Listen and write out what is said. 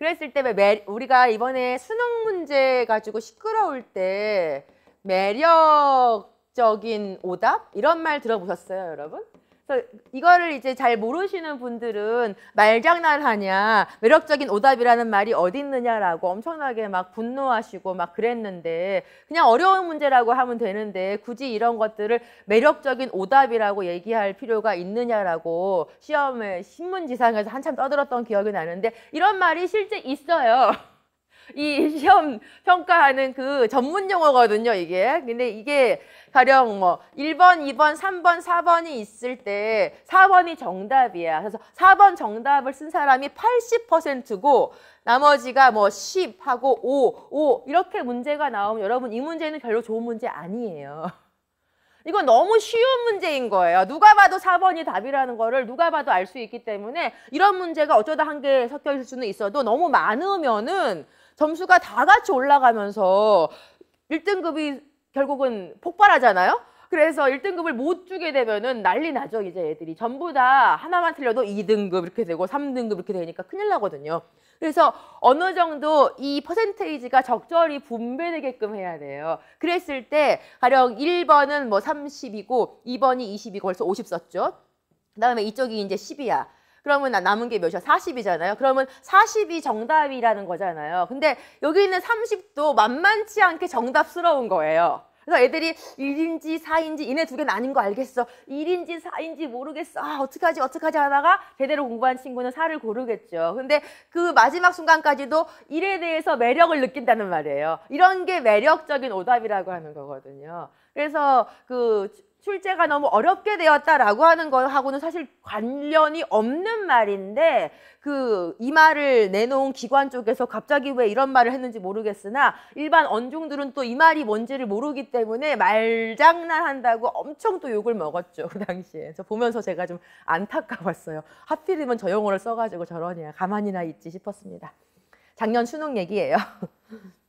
그랬을 때 매, 우리가 이번에 수능 문제 가지고 시끄러울 때 매력적인 오답 이런 말 들어보셨어요, 여러분? 이거를 이제 잘 모르시는 분들은 말장난하냐, 매력적인 오답이라는 말이 어디 있느냐라고 엄청나게 막 분노하시고 막 그랬는데 그냥 어려운 문제라고 하면 되는데 굳이 이런 것들을 매력적인 오답이라고 얘기할 필요가 있느냐라고 시험에 신문지상에서 한참 떠들었던 기억이 나는데 이런 말이 실제 있어요. 이 시험 평가하는 그 전문 용어거든요, 이게. 근데 이게 가령 뭐 1번, 2번, 3번, 4번이 있을 때 4번이 정답이야. 그래서 4번 정답을 쓴 사람이 80%고 나머지가 뭐 10하고 5, 5 이렇게 문제가 나오면 여러분 이 문제는 별로 좋은 문제 아니에요. 이건 너무 쉬운 문제인 거예요. 누가 봐도 4번이 답이라는 거를 누가 봐도 알 수 있기 때문에 이런 문제가 어쩌다 한 개 섞여 있을 수는 있어도 너무 많으면은 점수가 다 같이 올라가면서 1등급이 결국은 폭발하잖아요. 그래서 1등급을 못 주게 되면은 난리 나죠, 이제 애들이. 전부 다 하나만 틀려도 2등급 이렇게 되고 3등급 이렇게 되니까 큰일 나거든요. 그래서 어느 정도 이 퍼센테이지가 적절히 분배되게끔 해야 돼요. 그랬을 때 가령 1번은 뭐 30이고 2번이 20이고 벌써 50 썼죠. 그다음에 이쪽이 이제 10이야. 그러면 남은 게 몇이야? 40이잖아요. 그러면 40이 정답이라는 거잖아요. 근데 여기 있는 30도 만만치 않게 정답스러운 거예요. 그래서 애들이 1인지 4인지 이네 두 개는 아닌 거 알겠어. 1인지 4인지 모르겠어. 아, 어떡하지 어떡하지 하다가 제대로 공부한 친구는 4를 고르겠죠. 근데 그 마지막 순간까지도 1에 대해서 매력을 느낀다는 말이에요. 이런 게 매력적인 오답이라고 하는 거거든요. 그래서 그 출제가 너무 어렵게 되었다라고 하는 거하고는 사실 관련이 없는 말인데 그 이 말을 내놓은 기관 쪽에서 갑자기 왜 이런 말을 했는지 모르겠으나 일반 언중들은 또 이 말이 뭔지를 모르기 때문에 말장난한다고 엄청 또 욕을 먹었죠 그 당시에. 저 보면서 제가 좀 안타까웠어요. 하필이면 저 용어를 써가지고 저러냐 가만히나 있지 싶었습니다. 작년 수능 얘기예요.